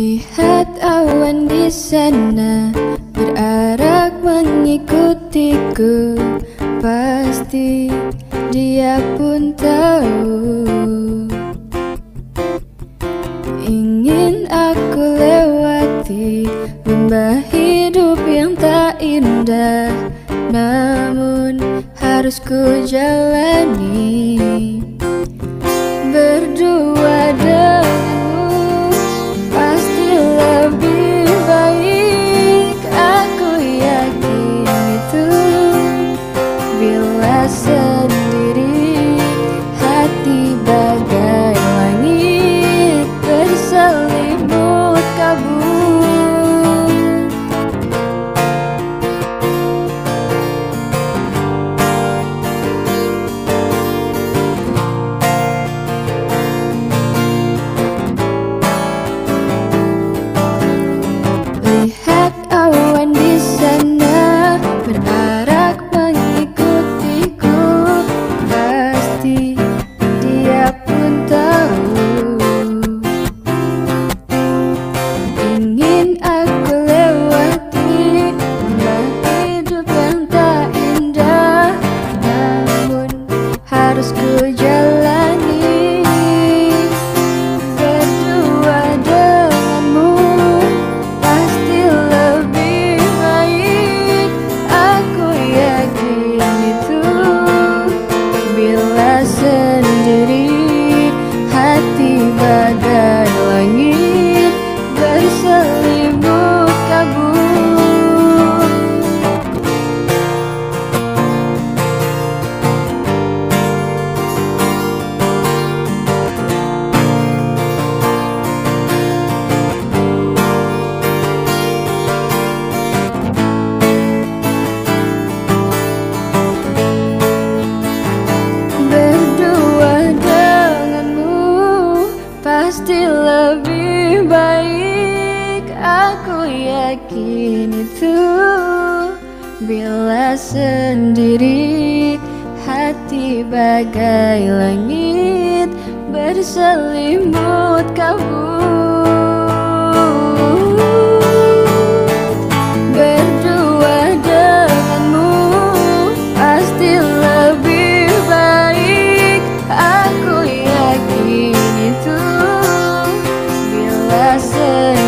Lihat awan di sana berarak mengikutiku. Pasti dia pun tahu. Ingin aku lewati lembah hidup yang tak indah Namun harus ku jalani. real as yakin itu Bila sendiri hati bagai langit Berselimut kabut. Berdua denganmu pasti lebih baik. Aku yakin itu Bila sendiri